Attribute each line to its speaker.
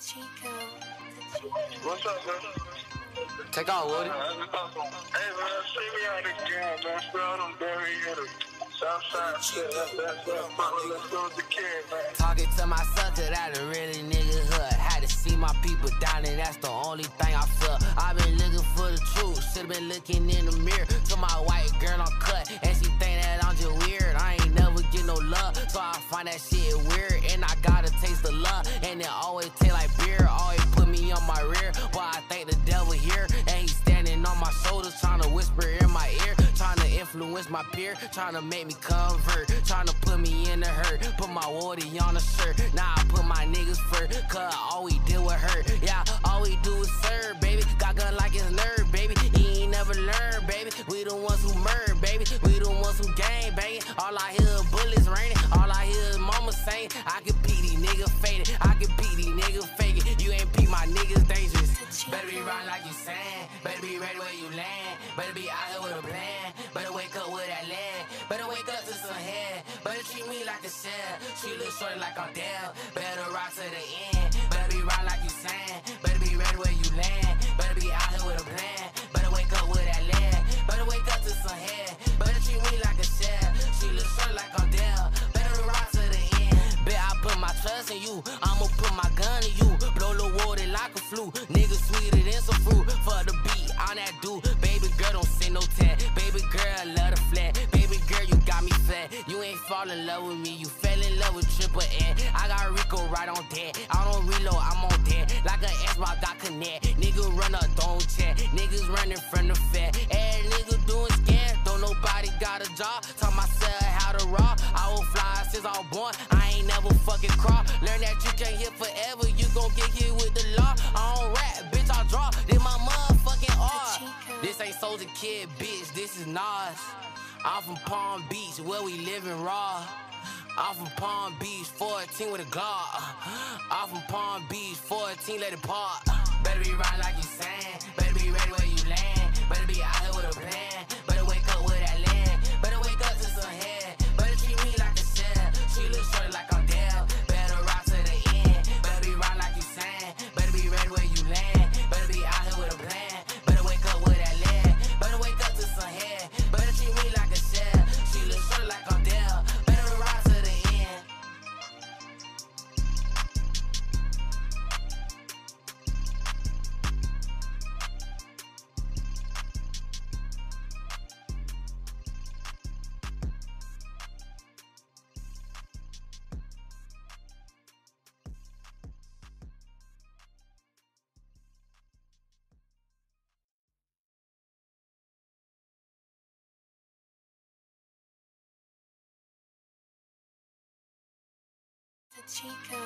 Speaker 1: Chico.
Speaker 2: What's up, bro?
Speaker 3: Take out, Woody.
Speaker 2: Hey, man, see me on the game, man. Spell them Barry here. Southside shit. That's that's that. Let's go with kid, man.
Speaker 3: Talking to myself that I the really nigga hood. Had to see my people down, and that's the only thing I feel. i been looking for the truth, should've been looking in the mirror. To my white girl, I'm cut, and she think that I'm just weird. I ain't never get no love, so I find that shit weird. And I gotta taste and it always taste like beer. Always put me on my rear, but I think the devil here, and he standing on my shoulders, trying to whisper in my ear, trying to influence my peer, trying to make me convert, trying to put me in the hurt, put my woody on a shirt. Now I put my niggas first, cause all we did was hurt. Yeah, all we do is serve, baby. Got gun like it's nerd, baby. He ain't never learned, baby. We the ones who murder, baby. We the ones who gang banging. All I hear I can beat these niggas faded. I can beat these niggas faking. You ain't beat my niggas dangerous. Better be right like you saying. Better be ready where you land. Better be out here with a plan. Better wake up with that land. Better wake up to some head. Better treat me like a shell. She look short like I'm down. Better rock to the end. Better be right like you saying. I'ma put my gun in you. Blow the water like a flu. Niggas sweeter than some fruit. For the beat on that dude. Baby girl don't send no tat. Baby girl love the flat. Baby girl you got me fat. You ain't fall in love with me. You fell in love with triple N. I got Rico right on that. I don't reload. I'm on that. Like a Xbox got connect. Nigga run up, don't check. Niggas running from the fat. Taught myself how to rock. I fly since I was born. I ain't never fucking crawl. Learn that you can't hit forever. You gon' get hit with the law. I don't rap, bitch. I draw. This my motherfucking art. This ain't Soldier Kid, bitch. This is Nas. I'm from Palm Beach, where we living raw. I'm from Palm Beach, 14 with a Glock. I'm from Palm Beach, 14, let it pop. Better be right like you saying.
Speaker 1: Chico.